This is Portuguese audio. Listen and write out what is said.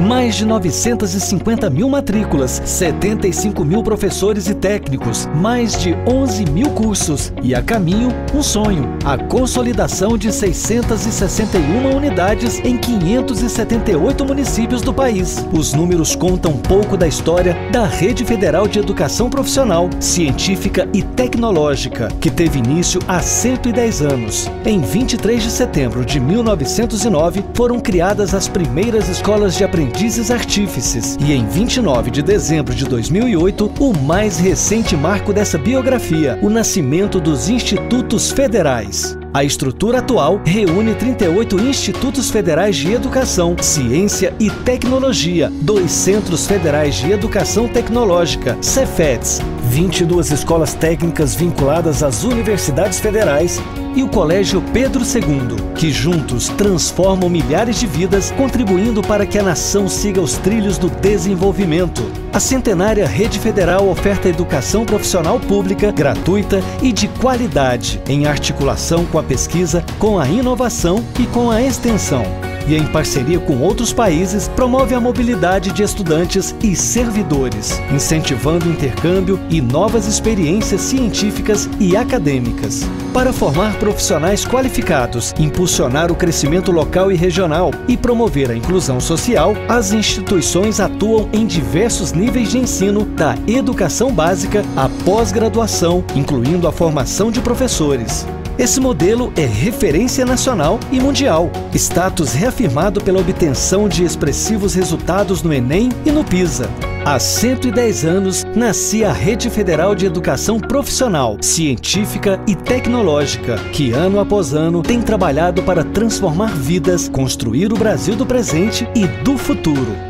mais de 950 mil matrículas, 75 mil professores e técnicos, mais de 11 mil cursos e a caminho um sonho, a consolidação de 661 unidades em 578 municípios do país. Os números contam um pouco da história da Rede Federal de Educação Profissional, Científica e Tecnológica, que teve início há 110 anos. Em 23 de setembro de 1909, foram criadas as primeiras escolas de aprendizes artífices e em 29 de dezembro de 2008, o mais recente marco dessa biografia, o nascimento dos Institutos Federais. A estrutura atual reúne 38 institutos federais de educação, ciência e tecnologia, dois centros federais de educação tecnológica, Cefets, 22 escolas técnicas vinculadas às universidades federais e o Colégio Pedro II, que juntos transformam milhares de vidas, contribuindo para que a nação siga os trilhos do desenvolvimento. A centenária Rede Federal oferta educação profissional pública, gratuita e de qualidade, em articulação com a pesquisa, com a inovação e com a extensão e, em parceria com outros países, promove a mobilidade de estudantes e servidores, incentivando intercâmbio e novas experiências científicas e acadêmicas. Para formar profissionais qualificados, impulsionar o crescimento local e regional e promover a inclusão social, as instituições atuam em diversos níveis de ensino, da educação básica à pós-graduação, incluindo a formação de professores. Esse modelo é referência nacional e mundial, status reafirmado pela obtenção de expressivos resultados no Enem e no PISA. Há 110 anos, nascia a Rede Federal de Educação Profissional, Científica e Tecnológica, que ano após ano tem trabalhado para transformar vidas, construir o Brasil do presente e do futuro.